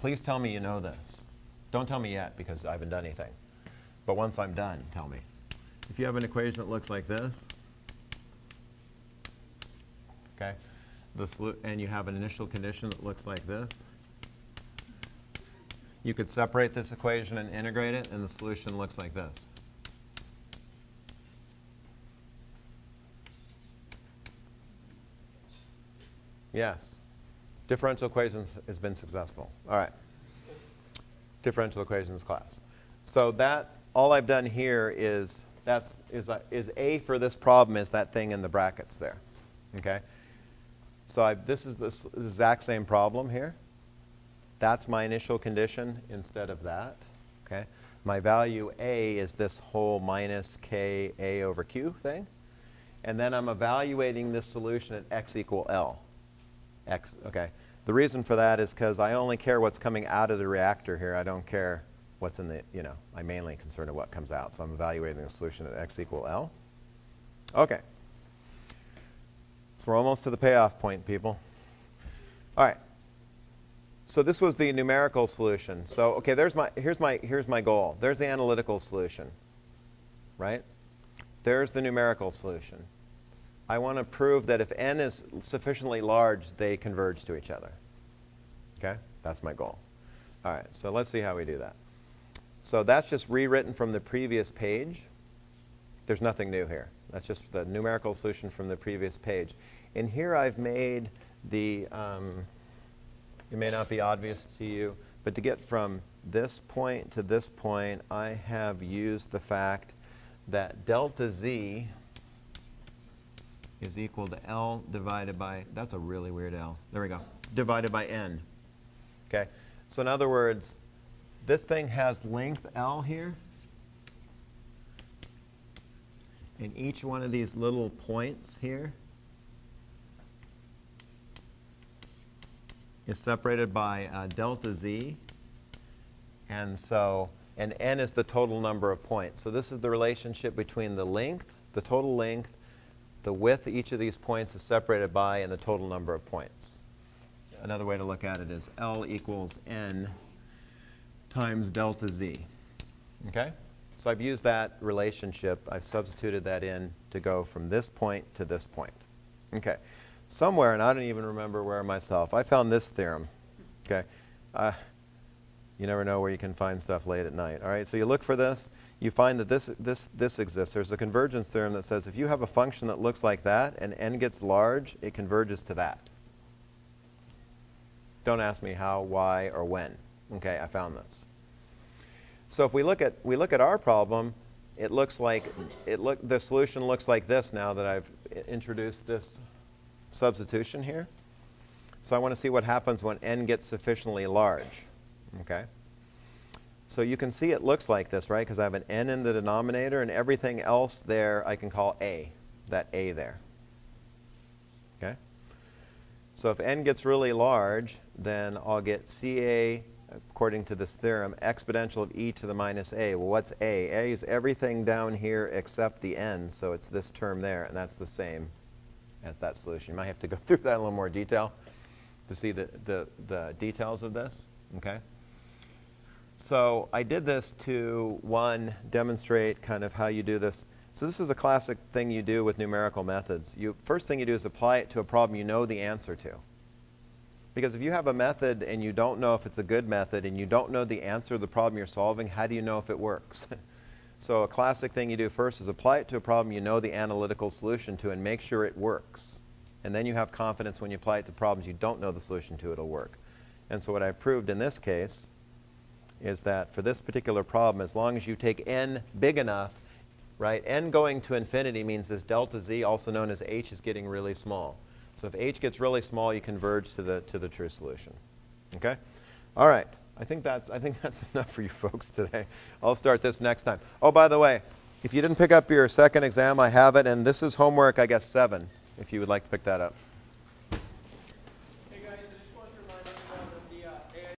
Please tell me you know this. Don't tell me yet because I haven't done anything. But once I'm done, tell me. If you have an equation that looks like this, okay, the and you have an initial condition that looks like this, you could separate this equation and integrate it, and the solution looks like this. Yes. Differential equations has been successful. All right. Differential equations class. So that, all I've done here is, that's, is, uh, is A for this problem is that thing in the brackets there. Okay? So I've, this is the exact same problem here. That's my initial condition instead of that. Okay? My value A is this whole minus K A over Q thing. And then I'm evaluating this solution at x equal L. X, okay. The reason for that is because I only care what's coming out of the reactor here. I don't care what's in the, you know, I'm mainly concerned with what comes out. So I'm evaluating the solution at x equal L. Okay. So we're almost to the payoff point, people. All right. So this was the numerical solution. So, okay, there's my, here's, my, here's my goal. There's the analytical solution, right? There's the numerical solution. I want to prove that if n is sufficiently large, they converge to each other. Okay? That's my goal. All right, so let's see how we do that. So that's just rewritten from the previous page. There's nothing new here. That's just the numerical solution from the previous page. And here I've made the, um, it may not be obvious to you, but to get from this point to this point, I have used the fact that delta z is equal to L divided by, that's a really weird L. There we go. Divided by N. Okay? So in other words, this thing has length L here. And each one of these little points here is separated by uh, delta z. And so, and n is the total number of points. So this is the relationship between the length, the total length, the width each of these points is separated by and the total number of points. Another way to look at it is L equals N times delta Z. Okay? So I've used that relationship. I've substituted that in to go from this point to this point. Okay. Somewhere, and I don't even remember where myself, I found this theorem. Okay. Uh, you never know where you can find stuff late at night. All right, so you look for this you find that this, this, this exists. There's a convergence theorem that says if you have a function that looks like that and n gets large, it converges to that. Don't ask me how, why, or when. Okay, I found this. So if we look at, we look at our problem, it looks like, it look, the solution looks like this now that I've introduced this substitution here. So I want to see what happens when n gets sufficiently large. Okay. So you can see it looks like this, right? Because I have an n in the denominator, and everything else there I can call a, that a there. Okay? So if n gets really large, then I'll get ca, according to this theorem, exponential of e to the minus a. Well, what's a? a is everything down here except the n, so it's this term there, and that's the same as that solution. You might have to go through that in a little more detail to see the, the, the details of this. Okay? So I did this to, one, demonstrate kind of how you do this. So this is a classic thing you do with numerical methods. You, first thing you do is apply it to a problem you know the answer to. Because if you have a method and you don't know if it's a good method and you don't know the answer to the problem you're solving, how do you know if it works? so a classic thing you do first is apply it to a problem you know the analytical solution to and make sure it works. And then you have confidence when you apply it to problems you don't know the solution to, it'll work. And so what I proved in this case is that for this particular problem, as long as you take n big enough, right, n going to infinity means this delta z, also known as h, is getting really small. So if h gets really small, you converge to the, to the true solution. Okay? All right. I think, that's, I think that's enough for you folks today. I'll start this next time. Oh, by the way, if you didn't pick up your second exam, I have it, and this is homework, I guess, seven, if you would like to pick that up.